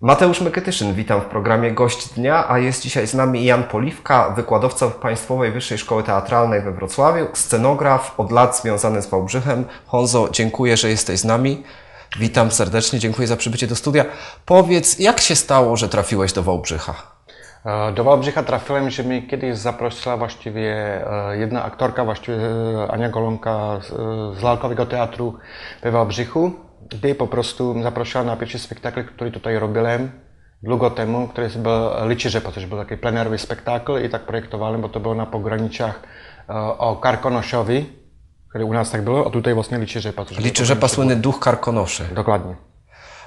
Mateusz Mykytyszyn, witam w programie Gość Dnia, a jest dzisiaj z nami Jan Poliwka, wykładowca Państwowej Wyższej Szkoły Teatralnej we Wrocławiu, scenograf, od lat związany z Wałbrzychem. Honzo, dziękuję, że jesteś z nami. Witam serdecznie, dziękuję za przybycie do studia. Powiedz, jak się stało, że trafiłeś do Wałbrzycha? E, Do Wałbrzycha trafiłem, że mnie kiedyś zaprosiła właściwie e, jedna aktorka, właściwie e, Ania Golonka z, Lalkowego Teatru we Wałbrzychu, gdy po prostu zaprosiła na pierwszy spektakl, który tutaj robiłem długo temu, który był Liczy Rzepa, to był taki plenerowy spektakl i tak projektowałem, bo to było na pograniczach o Karkonosiowi, który u nas tak było, a tutaj właśnie Liczy Rzepa. że pogranicze- pasłyny duch Karkonoszy. Dokładnie.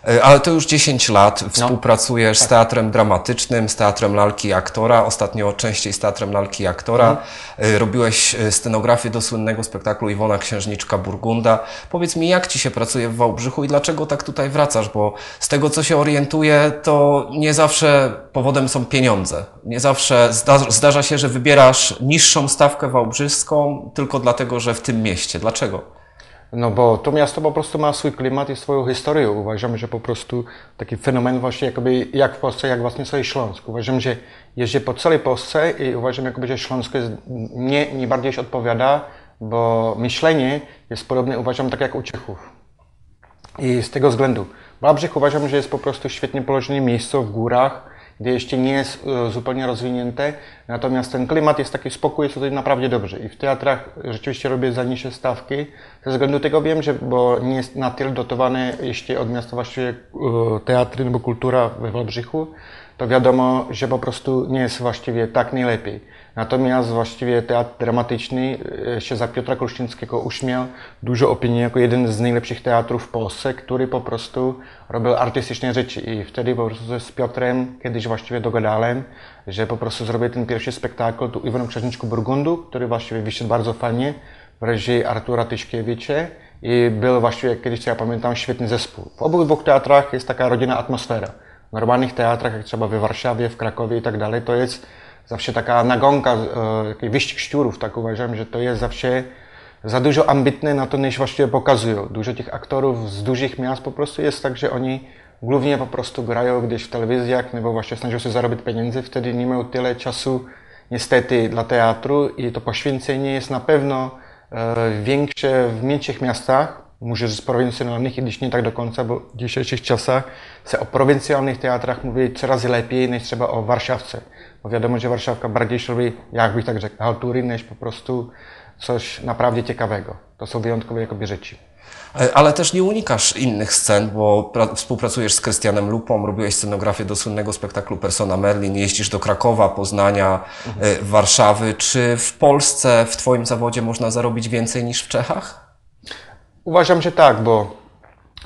E, Ale to już 10 lat współpracujesz z teatrem dramatycznym, z teatrem lalki i aktora, ostatnio częściej z teatrem lalki i aktora. E, Robiłeś e, scenografię do słynnego spektaklu Iwona Księżniczka Burgunda. Powiedz mi, jak ci się pracuje w Wałbrzychu i dlaczego tak tutaj wracasz? Bo z tego, co się orientuję, to nie zawsze powodem są pieniądze. Nie zawsze zda zdarza się, że wybierasz niższą stawkę wałbrzyską tylko dlatego, że w tym mieście. Dlaczego? No bo to miasto po prostu ma swój klimat i swoją historię. Uważam, że po prostu taki fenomen właśnie jakby jak w Polsce, jak właśnie sobie Śląsk. Uważam, że jeżdżę po całej Polsce i uważam, jakby, że Śląsko jest, mnie nie bardziej się odpowiada, bo myślenie jest podobne, uważam, tak jak u Czechów. I z tego względu. Wałbrzych uważam, że jest po prostu świetnie położone miejsce w górach, gdzie jeszcze nie jest e, zupełnie rozwinięte, natomiast ten klimat jest taki spokój, jest tutaj naprawdę dobrze. I w teatrach rzeczywiście robię za niższe stawki. Ze względu tego wiem, że bo nie jest na tyle dotowane jeszcze od miasta właściwie e, teatry albo kultura we Wałbrzychu, to wiadomo, że po prostu nie jest właściwie tak najlepiej. Natomiast właściwie teatr dramatyczny e, się za Piotra Kruszczyńskiego uśmiał dużo opinii jako jeden z najlepszych teatrów w Polsce, który po prostu robił artystyczne rzeczy. I wtedy po prostu z Piotrem kiedyś właściwie dogadałem, że po prostu zrobię ten pierwszy spektakl tu Iwanem Księżniczku Burgundu, który właściwie wyszedł bardzo fajnie w reżii Artura Tyszkiewicza i był właściwie, kiedyś co ja pamiętam, świetny zespół. W obu dwóch teatrach jest taka rodzinna atmosfera. W normalnych teatrach, jak trzeba we Warszawie, w Krakowie i tak dalej, to jest zawsze taka nagonka, taki wyścig szczurów, tak uważam, że to jest zawsze za dużo ambitne na to, niż właściwie pokazują. Dużo tych aktorów z dużych miast po prostu tak, że oni głównie po prostu grają gdzieś w telewizjach, no bo właśnie snażą się zarobić pieniędzy, wtedy nie tyle niestety dla teatru i to poświęcenie jest na pewno e, większe w mniejszych miastach, może z prowincjonalnych, kiedyś nie tak do końca, bo w dzisiejszych czasach się o prowincjonalnych teatrach mówi coraz lepiej niż trzeba o Warszawce. Bo wiadomo, że Warszawka bardziej robi, jakby tak rzekł, haltury, niż po prostu coś naprawdę ciekawego. To są wyjątkowe jakoby rzeczy. E, Ale też nie unikasz innych scen, bo pra- współpracujesz z Krystianem Lupą, robiłeś scenografię do słynnego spektaklu Persona Merlin, jeździsz do Krakowa, Poznania, e, Warszawy. Czy w Polsce w Twoim zawodzie można zarobić więcej niż w Czechach? Uważam, że tak, bo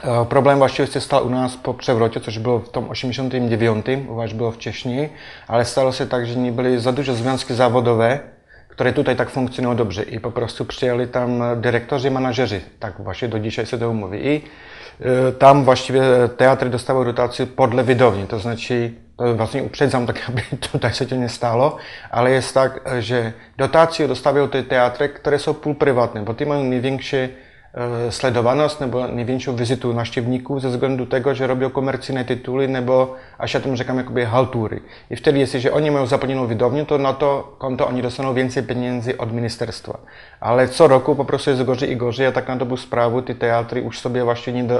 e, problem właściwie się stał u nas po przewrocie, coś było w tym 89, uważam, było wcześniej, ale stało się tak, że nie były za duże związki zawodowe, które tutaj tak funkcjonują dobrze i po prostu tam dyrektorzy i menadżerzy, tak właśnie do dzisiaj się to mówi. I e, tam właściwie teatry dostały rotację podle wydawni, to znaczy, to właśnie uprzedzam, tak aby tutaj się to nie stało, ale jest tak, że dotacje dostawiają te teatry, które są półprywatne, bo mają największe e, sledowanost nebo największą wizytu nawściewników ze względu tego, że robią komercyjne tytuły, nebo a się tym rzekam jakoby haltury. I wtedy jest, że oni mają zapewnioną widownię, to na to konto oni dostaną więcej pieniędzy od ministerstwa. Ale co roku po prostu jest i gorzej, a tak na dobrą sprawę te teatry już sobie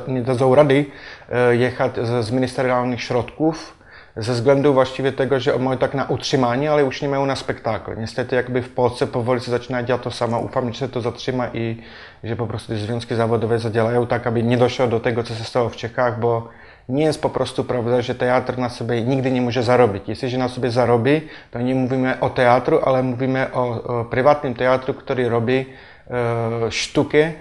nie dadzą rady e, jechać z, z ministerialnych ze względu właściwie tego, że mają tak na utrzymanie, ale już nie mają na spektakl. Niestety jakby w Polsce powoli się zaczyna dziać to samo. Ufam, że to zatrzyma i że po prostu związki zawodowe zadziałają tak, aby nie doszło do tego, co się stało w Czechach, bo nie jest po prostu prawda, że teatr na sobie nigdy nie może zarobić. Jeśli na sobie zarobi, to nie mówimy o teatru, ale mówimy o, o prywatnym teatru, który robi e, sztukę,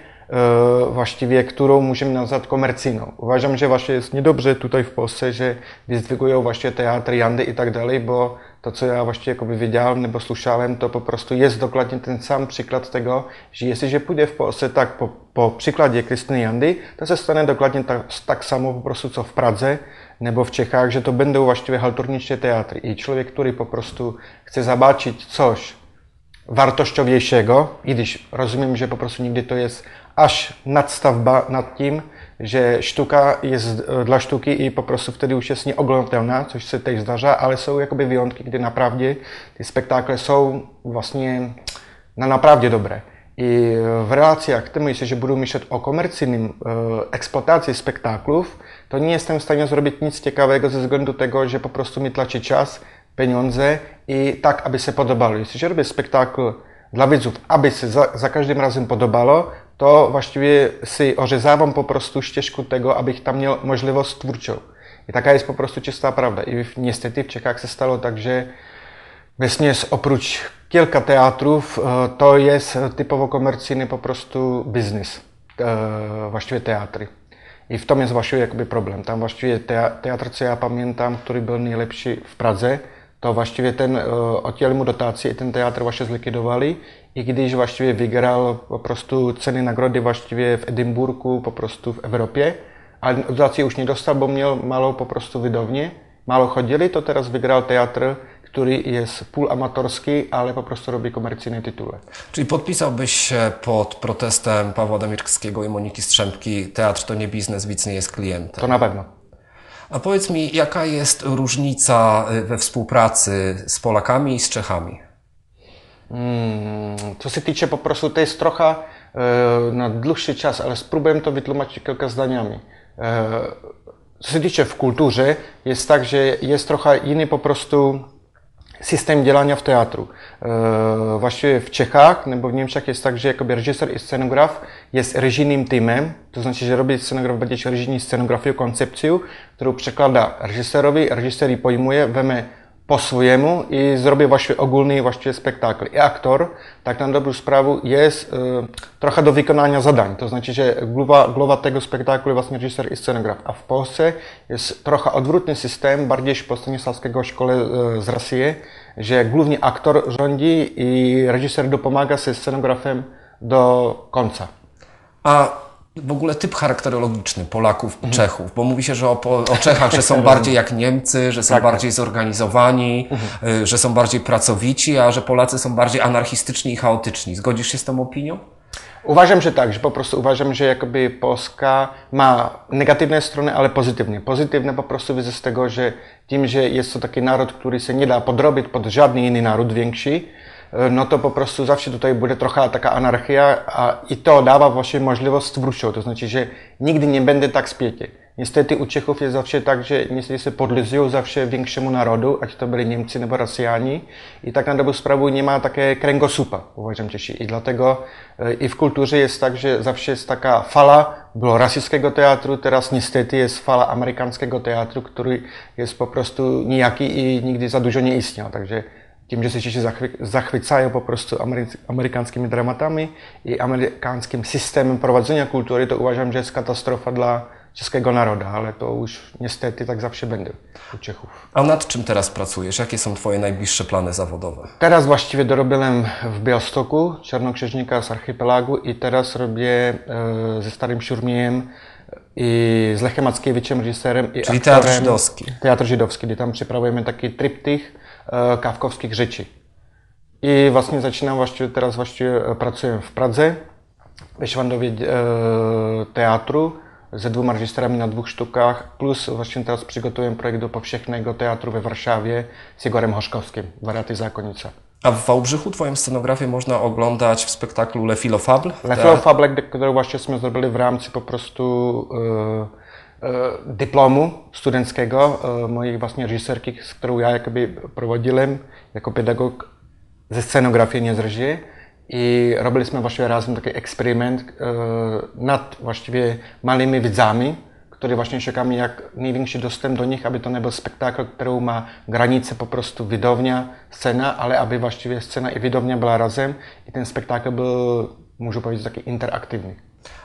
właściwie, którą musimy nazwać komercyjną. Uważam, że właśnie jest niedobrze tutaj w Polsce, że wyzdwigują właśnie teatry, jandy i tak dalej, bo to, co ja właściwie jakoby wiedziałem, nebo słyszałem, to po prostu jest dokładnie ten sam przykład tego, że jeśli się pójdzie w Polsce tak po, po przykładzie Krystyny Jandy, to się stanie dokładnie tak, tak samo po prostu, co w Pradze, nebo v Čechách, že to będą właściwie halturnicze teatry. I człowiek, który po prostu chce zobaczyć coś wartościowniejszego, i gdyż rozumiem, że po prostu nigdy to jest aż nadstawba nad tym, że sztuka jest e, dla sztuki i po prostu wtedy już jest nieoglądalna, coś się też zdarza, ale są jakoby wyjątki, gdy naprawdę te spektakle są właśnie na naprawdę dobre. I w relacjach tym, jeśli budu myśleć o komercyjnym e, eksploatacji spektaklów, to nie jestem w stanie zrobić nic ciekawego ze względu tego, że po prostu mi traci czas, pieniądze i tak, aby się podobało. Jeśli robię spektakl dla widzów, aby się za, za każdym razem podobało, to właściwie si orzezałam po prostu ścieżkę tego, aby ich tam miał możliwość twórczą. I taka jest po prostu czysta prawda. I niestety w Czechach się stało tak, że właśnie oprócz kilka teatrów, to jest typowo komercyjny po prostu biznes, właściwie teatry. I w tym jest właściwie jakby problem. Tam właściwie teatr, co ja pamiętam, który był najlepszy w Pradze, to właściwie ten, e, odjęli mu dotacje i ten teatr właśnie zlikwidowali i když właściwie wygrał po prostu ceny nagrody właściwie w Edynburgu, po prostu w Europie, ale dotacje już nie dostał, bo miał mało po prostu wydownie, mało chodzili, to teraz wygrał teatr, który jest półamatorski, ale po prostu robi komercyjne tytuły. Czyli podpisałbyś się pod protestem Pawła Damirskiego i Moniki Strzępki, teatr to nie biznes, widz nie jest klientem. To na pewno. A powiedz mi, jaka jest różnica y, we współpracy z Polakami i z Czechami? Co się tyczy po prostu, to jest trochę e, na dłuższy czas, ale spróbuję to wytłumaczyć kilka zdaniami. E, co się tyczy w kulturze, jest tak, że jest trochę inny po prostu system działania w teatru. E, właściwie w Czechach, no bo w Niemczech jest tak, że jako reżyser i scenograf jest reżijnym teamem, to znaczy, że robi scenograf będzie reżijny scenografię, koncepcję, którą przekłada reżyserowi, reżyser pojmuje, wiemy po swojemu i zrobię właśnie ogólny właściwie spektakl. I aktor, tak na dobrą sprawę, jest y, trochę do wykonania zadań. To znaczy, że głowa, głowa tego spektaklu właśnie reżyser i scenograf. A w Polsce jest trochę odwrotny system, bardziej po Stanisławskiego szkole y, z Rosji, że głównie aktor rządzi i reżyser dopomaga się scenografem do końca. A w ogóle typ charakterologiczny Polaków i mhm. Czechów, bo mówi się, że o, o Czechach, że są bardziej jak Niemcy, że są tak, tak. bardziej zorganizowani, mhm. Y, że są bardziej pracowici, a że Polacy są bardziej anarchistyczni i chaotyczni. Zgodzisz się z tą opinią? Uważam, że tak, że po prostu uważam, że jakby Polska ma negatywne strony, ale pozytywne. Pozytywne po prostu widzę z tego, że tym, że jest to taki naród, który się nie da podrobić pod żadny inny naród większy, no to po prostu zawsze tutaj będzie trochę taka anarchia a, i to dawa właśnie możliwość twórczą, to znaczy, że nigdy nie będę tak spięty. Niestety u Czechów jest zawsze tak, że niestety się podlizują zawsze większemu narodu, a to byli Niemcy nebo Rosjani i tak na dobrą sprawę nie ma takie kręgosłupa, uważam Czesi. I dlatego e, i w kulturze jest tak, że zawsze jest taka fala, było rosyjskiego teatru, teraz niestety jest fala amerykańskiego teatru, który jest po prostu nijaki i nigdy za dużo nie istniał. Także że się zachwycają po prostu amerykańskimi dramatami i amerykańskim systemem prowadzenia kultury, to uważam, że jest katastrofa dla czeskiego narodu, ale to już niestety tak zawsze będzie u Czechów. A nad czym teraz pracujesz? Jakie są Twoje najbliższe plany zawodowe? Teraz właściwie dorobiłem w Białstoku Czarnoksiężnika z archipelagu i teraz robię e, ze Starym Siurmiejem i z Lechem Mackiewiczem, reżyserem i Czyli aktorem. Teatr Żydowski. Teatr Żydowski, gdzie tam przyprawujemy taki triptych kawkowskich życi. I właśnie zaczynam właściwie, teraz właściwie e, pracuję w Pradze, w Wyśwandowie e, teatru ze dwoma reżyserami na dwóch sztukach, plus właśnie teraz przygotuję projekt do powszechnego teatru we Warszawie z Igorem Hoszkowskim, Wariaty Zakonnica. A w Wałbrzychu Twoją scenografię można oglądać w spektaklu Le Filofable? Le Filofable, który właśnie zrobili w ramce po prostu E, dyplomu studenckiego e, mojej własnej reżyserki, z którą ja jakby prowadziłem jako pedagog ze scenografii, nie z reżii. I robiliśmy właściwie razem taki eksperyment e, nad właściwie małymi widzami, które właśnie szukamy jak największy dostęp do nich, aby to nie był spektakl, który ma granice po prostu widownia, scena, ale aby właściwie scena i widownia była razem i ten spektakl był, muszę powiedzieć, taki interaktywny.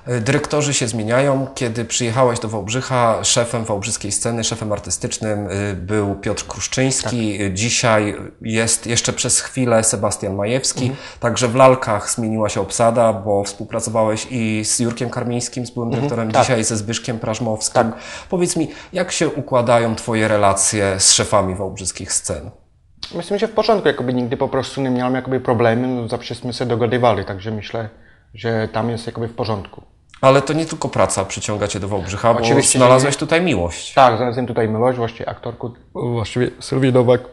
E, dyrektorzy się zmieniają. Kiedy przyjechałeś do Wałbrzycha, szefem wałbrzyskiej sceny, szefem artystycznym e, był Piotr Kruszczyński. Tak. Dzisiaj jest jeszcze przez chwilę Sebastian Majewski. Mhm. Także w lalkach zmieniła się obsada, bo współpracowałeś i z Jurkiem Karmińskim, z byłym mhm. dyrektorem, mhm. dzisiaj ze Zbyszkiem Prażmowskim. Tak. Powiedz mi, jak się układają Twoje relacje z szefami wałbrzyskich scen? Myślę, że w porządku, jakoby nigdy po prostu nie miałem jakoby problemy, no zawsze jsme się dogadywali, także myślę, że tam jest jakoby w porządku. Ale to nie tylko praca przyciąga Cię do Wałbrzycha, bo Oczywiście znalazłeś tutaj miłość. Tak, znalazłem tutaj miłość, właściwie aktorku, właściwie Sylwii Nowak e,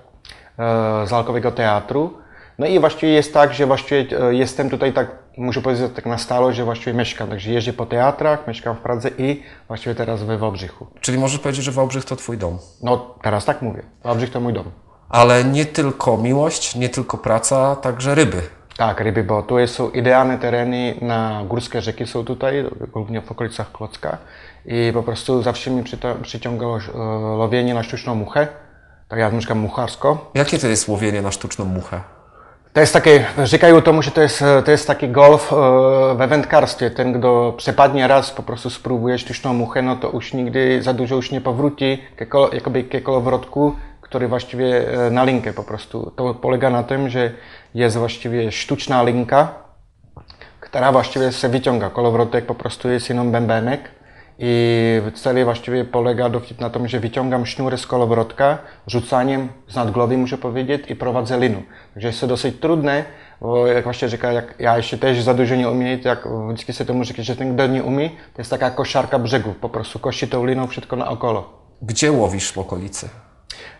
z Alkowego Teatru. No i właściwie jest tak, że właściwie e, jestem tutaj tak, muszę powiedzieć tak na stałe, że właściwie mieszkam. Także jeżdżę po teatrach, mieszkam w Pradze i właściwie teraz we Wałbrzychu. Czyli możesz powiedzieć, że Wałbrzych to Twój dom? No, teraz tak mówię. Wałbrzych to mój dom. Ale nie tylko miłość, nie tylko praca, także ryby. Tak, ryby, bo tu są idealne tereny na górskie rzeki są tutaj, głównie w okolicach Klocka. I po prostu zawsze mi przyciągało e, łowienie na sztuczną muchę. Tak ja mieszkam mucharsko. Jakie to jest łowienie na sztuczną muchę? To jest takie, rzekają tomu, że to jest, to jest taki golf e, we wędkarstwie. Ten, kto przepadnie raz, po prostu spróbuje sztuczną muchę, no to już nigdy za dużo już nie powróci jakoby ke kolowrotku, który właściwie e, na linkę po prostu. To polega na tym, że jest właściwie sztuczna linka, która właściwie się wyciąga. Kolowrotek po prostu jest jenom bębenek i cel właściwie polega na tym, że wyciągam sznury z kolowrotka rzucaniem z nadgłowy, muszę powiedzieć, i prowadzę linu. Takže jest to dosyć trudne, bo jak właśnie rzeka, jak ja jeszcze też za dużo nie umiem, to jak vždycky se tomu říká, że ten, kto nie umie, to jest taka koszarka brzegów, po prostu kości tą liną wszystko naokolo. Gdzie łowisz w okolicy?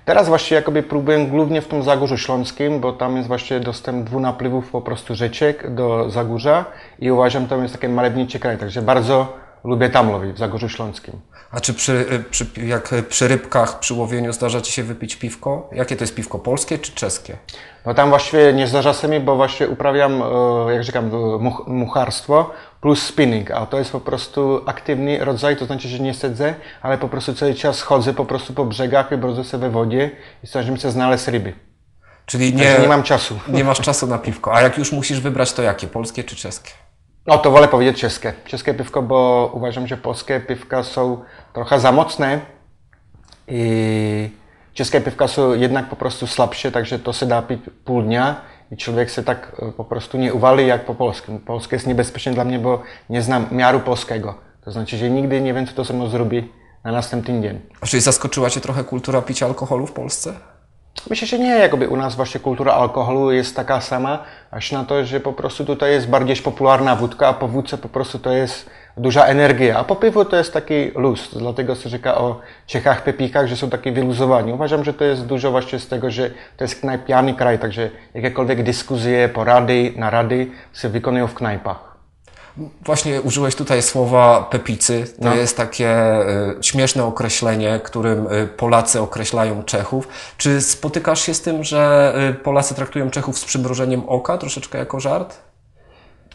Teraz właśnie jakoby próbuję głównie w tym Zagórzu Śląskim, bo tam jest właśnie dostęp dwóch napływów po prostu rzeczek do Zagórza i uważam, że to jest taki malebniczy kraj, także bardzo lubię tam łowić, w Zagórzu Śląskim. A czy przy, przy, jak przy rybkach, przy łowieniu zdarza Ci się wypić piwko? Jakie to jest piwko, polskie czy czeskie? No tam właściwie nie zdarza się mi, bo właśnie uprawiam, e, jak rzekam, much, mucharstwo plus spinning, a to jest po prostu aktywny rodzaj, to znaczy, że nie siedzę, ale po prostu cały czas chodzę po prostu po brzegach i brodzę sobie we wodzie i staram się znaleźć ryby. Czyli nie, nie mam czasu. Nie masz czasu na piwko. A jak już musisz wybrać, to jakie? Polskie czy czeskie? No to wolę powiedzieć czeskie. Czeskie piwko, bo uważam, że polskie piwka są trochę za mocne i czeskie piwka są jednak po prostu słabsze, także to się da pić pół dnia i człowiek się tak e, po prostu nie uwali jak po polskim. Polskie jest niebezpieczne dla mnie, bo nie znam miaru polskiego. To znaczy, że nigdy nie wiem, co to samo zrobi na następny dzień. A czyli zaskoczyła Cię trochę kultura picia alkoholu w Polsce? Myślę, że nie. Jakby u nas właśnie kultura alkoholu jest taka sama, aż na to, że po prostu tutaj jest bardziej popularna wódka, a po wódce po prostu to jest duża energia, a po piwu to jest taki luz. Dlatego się rzeka o Czechach, Pepikach, że są takie wyluzowani. Uważam, że to dużo właśnie z tego, że to jest knajpiany kraj, także jakiekolwiek dyskusje, porady, narady się wykonują w knajpach. Właśnie użyłeś tutaj słowa pepicy. To no. jest takie y, śmieszne określenie, którym y, Polacy określają Czechów. Czy spotykasz się z tym, że y, Polacy traktują Czechów z przymrużeniem oka, troszeczkę jako żart?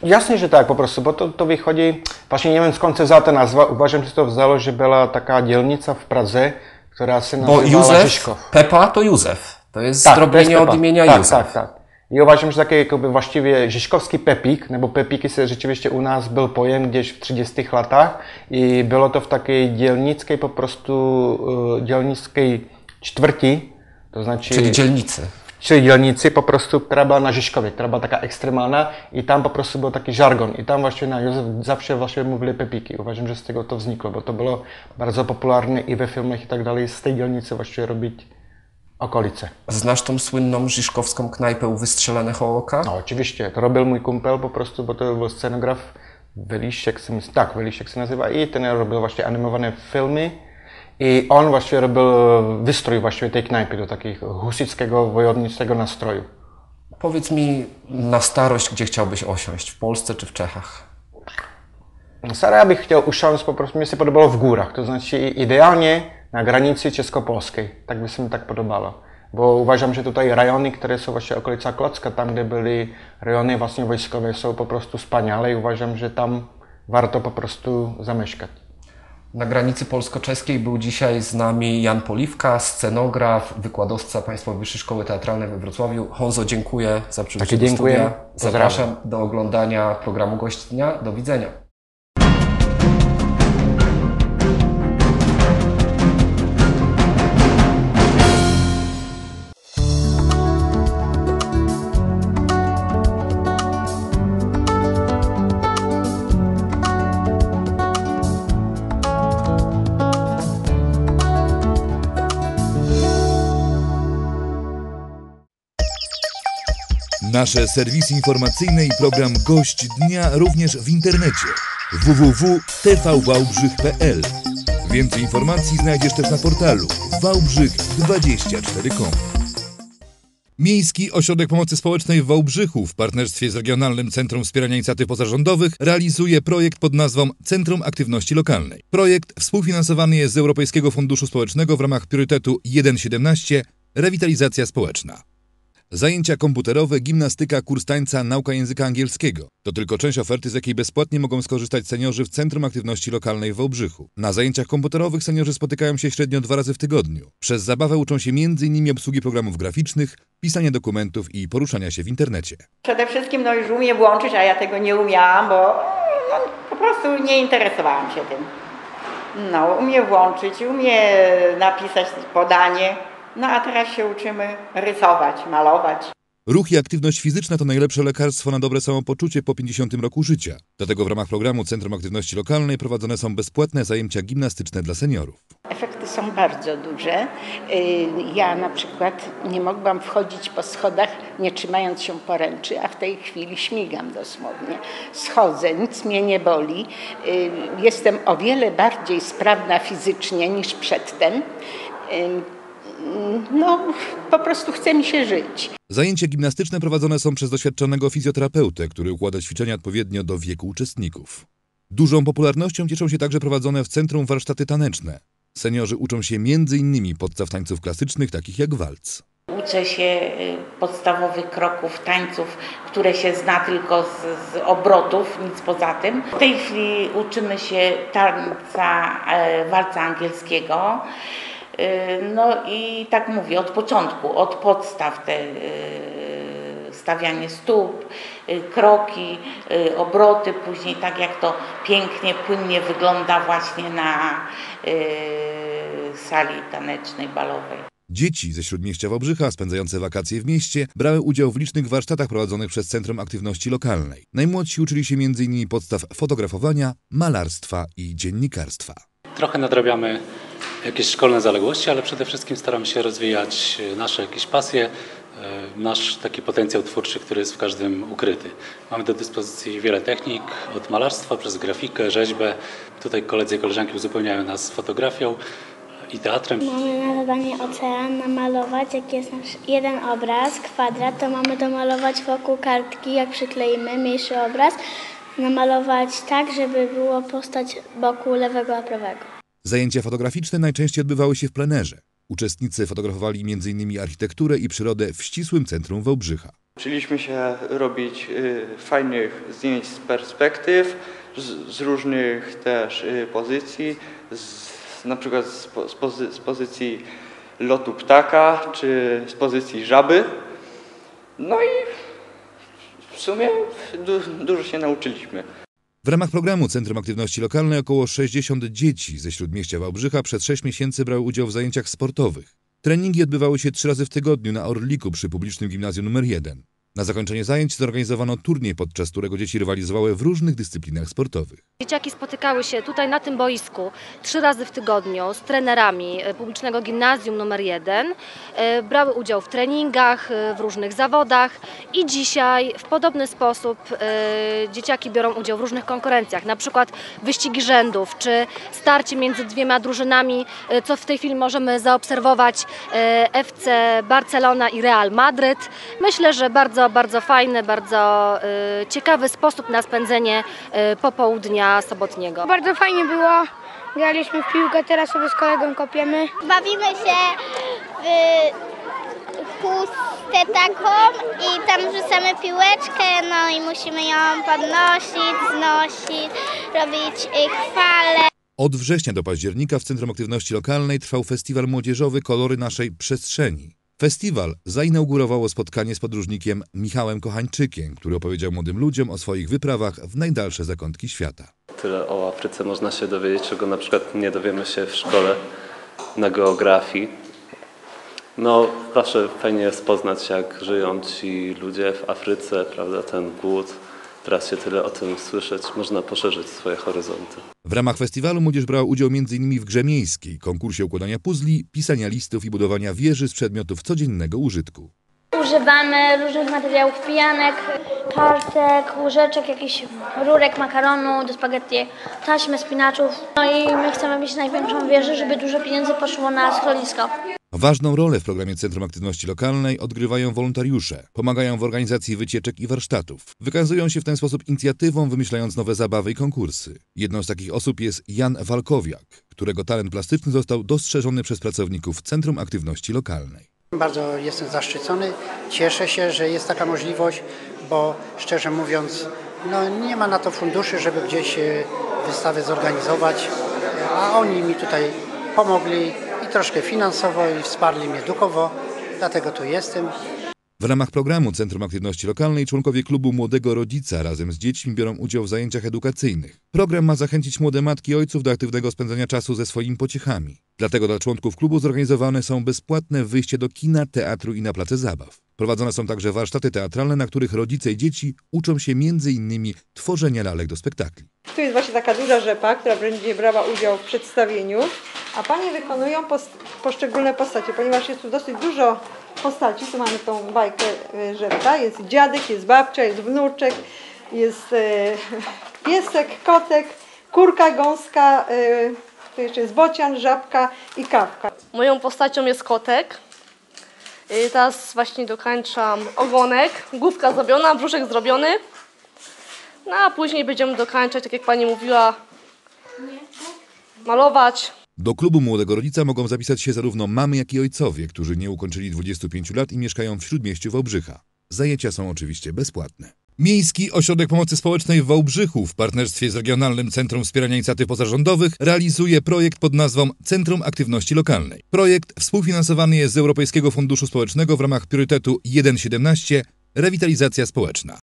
Jasne, że tak po prostu, bo to, to wychodzi, właśnie nie wiem skąd się za ta nazwa, uważam, że to wzało, że była taka dzielnica w Pradze, która się nazywała Bo Józef. Pepa to Józef. To jest tak, zdrobnienie od imienia tak, Józef. Tak, tak. I uważam, że taki jakby właściwie Żyżkowski Pepik, no bo Pepiki się rzeczywiście u nas był pojem gdzieś w 30 latach i było to w takiej dzielnickiej po prostu, e, dzielnickiej cztwarti, to znaczy... Czyli dzielnicy czy dzielnicy po prostu, która była na Żyżkowie, która była taka ekstremalna i tam po prostu był taki żargon i tam właśnie na Józef zawsze właśnie mówili pepiki. Uważam, że z tego to wznikło, bo to było bardzo popularne i we filmach i tak dalej z tej dzielnicy właśnie robić okolice. Znasz tą słynną Żyżkowską knajpę u Wystrzelanego Oka? No oczywiście, to robił mój kumpel po prostu, bo to był scenograf Welisiek, tak, Welisiek się nazywa i ten robił właśnie animowane filmy i on właśnie robił wystrój właściwie tej knajpy do takiego husickiego, wojowniczego nastroju. Powiedz mi na starość, gdzie chciałbyś osiąść? W Polsce czy w Czechach? Stara ja bych chciał usiąść po prostu, mi się podobało w górach, to znaczy idealnie na granicy czesko-polskiej. Tak by się mi tak podobało. Bo uważam, że tutaj rejony, które są właśnie okolica Klocka, tam gdzie byli rejony właśnie wojskowe, są po prostu wspaniale i uważam, że tam warto po prostu zamieszkać. Na granicy polsko-czeskiej był dzisiaj z nami Jan Poliwka, scenograf, wykładowca Państwowej Wyższej Szkoły Teatralnej we Wrocławiu. Honzo, dziękuję za przybycie do studia. Zapraszam do oglądania programu Gość Dnia. Do widzenia. Nasze serwisy informacyjne i program Gość Dnia również w internecie www.tvwałbrzych.pl Więcej informacji znajdziesz też na portalu wałbrzych24.com Miejski Ośrodek Pomocy Społecznej w Wałbrzychu w partnerstwie z Regionalnym Centrum Wspierania Inicjatyw Pozarządowych realizuje projekt pod nazwą Centrum Aktywności Lokalnej. Projekt współfinansowany jest z Europejskiego Funduszu Społecznego w ramach priorytetu 1.17 Rewitalizacja społeczna. Zajęcia komputerowe, gimnastyka, kurs tańca, nauka języka angielskiego. To tylko część oferty, z jakiej bezpłatnie mogą skorzystać seniorzy w Centrum Aktywności Lokalnej w Wałbrzychu. Na zajęciach komputerowych seniorzy spotykają się średnio dwa razy w tygodniu. Przez zabawę uczą się m.in. obsługi programów graficznych, pisania dokumentów i poruszania się w internecie. Przede wszystkim no już umie włączyć, a ja tego nie umiałam, bo no, po prostu nie interesowałam się tym. No, umie włączyć, umie napisać podanie, no a teraz się uczymy rysować, malować. Ruch i aktywność fizyczna to najlepsze lekarstwo na dobre samopoczucie po 50 roku życia. Dlatego w ramach programu Centrum Aktywności Lokalnej prowadzone są bezpłatne zajęcia gimnastyczne dla seniorów. Efekty są bardzo duże. Y, Ja na przykład nie mogłam wchodzić po schodach nie trzymając się poręczy, a w tej chwili śmigam dosłownie. Schodzę, nic mnie nie boli. Y, Jestem o wiele bardziej sprawna fizycznie niż przedtem. No, po prostu chce mi się żyć. Zajęcia gimnastyczne prowadzone są przez doświadczonego fizjoterapeutę, który układa ćwiczenia odpowiednio do wieku uczestników. Dużą popularnością cieszą się także prowadzone w centrum warsztaty taneczne. Seniorzy uczą się m.in. podstaw tańców klasycznych, takich jak walc. Uczę się y, podstawowych kroków, tańców, które się zna tylko z, z obrotów, nic poza tym. W tej chwili uczymy się tańca e, walca angielskiego. Y, No i tak mówię, od początku, od podstaw te y, stawianie stóp, y, kroki, obroty, później tak jak to pięknie, płynnie wygląda właśnie na sali tanecznej, balowej. Dzieci ze Śródmieścia Wałbrzycha spędzające wakacje w mieście brały udział w licznych warsztatach prowadzonych przez Centrum Aktywności Lokalnej. Najmłodsi uczyli się m.in. podstaw fotografowania, malarstwa i dziennikarstwa. Trochę nadrabiamy jakieś szkolne zaległości, ale przede wszystkim staramy się rozwijać e, nasze jakieś pasje, e, nasz taki potencjał twórczy, który jest w każdym ukryty. Mamy do dyspozycji wiele technik, od malarstwa przez grafikę, rzeźbę. Tutaj koledzy i koleżanki uzupełniają nas fotografią i teatrem. Mamy na zadanie ocean namalować, jak jest nasz jeden obraz, kwadrat, to mamy domalować wokół kartki, jak przykleimy mniejszy obraz, namalować tak, żeby było postać boku lewego a prawego. Zajęcia fotograficzne najczęściej odbywały się w plenerze. Uczestnicy fotografowali m.in. architekturę i przyrodę w ścisłym centrum Wałbrzycha. Uczyliśmy się robić y, fajnych zdjęć z perspektyw, z, różnych też y, pozycji, z, na przykład z, pozy, z pozycji lotu ptaka czy z pozycji żaby. No i w sumie du, dużo się nauczyliśmy. W ramach programu Centrum Aktywności Lokalnej około 60 dzieci ze Śródmieścia Wałbrzycha przez 6 miesięcy brały udział w zajęciach sportowych. Treningi odbywały się trzy razy w tygodniu na Orliku przy publicznym gimnazjum nr 1. Na zakończenie zajęć zorganizowano turniej, podczas którego dzieci rywalizowały w różnych dyscyplinach sportowych. Dzieciaki spotykały się tutaj na tym boisku trzy razy w tygodniu z trenerami e, publicznego gimnazjum numer 1. E, Brały udział w treningach, e, w różnych zawodach i dzisiaj w podobny sposób dzieciaki biorą udział w różnych konkurencjach, na przykład wyścigi rzędów czy starcie między dwiema drużynami, co w tej chwili możemy zaobserwować FC Barcelona i Real Madryt. Myślę, że bardzo, bardzo fajny, bardzo e, ciekawy sposób na spędzenie e, popołudnia sobotniego. Bardzo fajnie było, graliśmy w piłkę, teraz sobie z kolegą kopiemy. Bawimy się w, w pustę taką i tam rzucamy piłeczkę, no i musimy ją podnosić, znosić, robić y, chwale. Od września do października w Centrum Aktywności Lokalnej trwał festiwal młodzieżowy Kolory Naszej Przestrzeni. Festiwal zainaugurowało spotkanie z podróżnikiem Michałem Kochańczykiem, który opowiedział młodym ludziom o swoich wyprawach w najdalsze zakątki świata. Tyle o Afryce można się dowiedzieć, czego na przykład nie dowiemy się w szkole na geografii. No, zawsze fajnie jest poznać, jak żyją ci ludzie w Afryce, prawda, ten głód. Teraz się tyle o tym słyszeć, można poszerzyć swoje horyzonty. W ramach festiwalu młodzież brała udział m.in. w grze miejskiej, konkursie układania puzli, pisania listów i budowania wieży z przedmiotów codziennego użytku. Używamy różnych materiałów pijanek, kartek, łyżeczek, jakichś rurek makaronu do spaghetti, taśmy, spinaczów. No i my chcemy mieć największą wieżę, żeby dużo pieniędzy poszło na schronisko. Ważną rolę w programie Centrum Aktywności Lokalnej odgrywają wolontariusze. Pomagają w organizacji wycieczek i warsztatów. Wykazują się w ten sposób inicjatywą, wymyślając nowe zabawy i konkursy. Jedną z takich osób jest Jan Walkowiak, którego talent plastyczny został dostrzeżony przez pracowników Centrum Aktywności Lokalnej. Bardzo jestem zaszczycony. Cieszę się, że jest taka możliwość, bo szczerze mówiąc, no nie ma na to funduszy, żeby gdzieś e, wystawę zorganizować, a oni mi tutaj pomogli troszkę finansowo i wsparli mnie duchowo, dlatego tu jestem. W ramach programu Centrum Aktywności Lokalnej członkowie klubu Młodego Rodzica razem z dziećmi biorą udział w zajęciach edukacyjnych. Program ma zachęcić młode matki i ojców do aktywnego spędzania czasu ze swoimi pociechami. Dlatego dla członków klubu zorganizowane są bezpłatne wyjście do kina, teatru i na place zabaw. Prowadzone są także warsztaty teatralne, na których rodzice i dzieci uczą się m.in. tworzenia lalek do spektakli. Tu jest właśnie taka duża rzepa, która będzie brała udział w przedstawieniu, a panie wykonują pos poszczególne postacie, ponieważ jest tu dosyć dużo postaci. Tu mamy tą bajkę e, rzepka, jest dziadek, jest babcia, jest wnuczek, jest e, piesek, kotek, kurka, gąska, e, tu jeszcze jest bocian, żabka i kawka. Moją postacią jest kotek. I Teraz właśnie dokończam ogonek, główka zrobiona, brzuszek zrobiony. No a później będziemy dokończać, tak jak pani mówiła, malować. Do klubu Młodego Rodzica mogą zapisać się zarówno mamy, jak i ojcowie, którzy nie ukończyli 25 lat i mieszkają w Śródmieściu Wałbrzycha. Zajęcia są oczywiście bezpłatne. Miejski Ośrodek Pomocy Społecznej w Wałbrzychu w partnerstwie z Regionalnym Centrum Wspierania Inicjatyw Pozarządowych realizuje projekt pod nazwą Centrum Aktywności Lokalnej. Projekt współfinansowany jest z Europejskiego Funduszu Społecznego w ramach priorytetu 1.17 Rewitalizacja społeczna.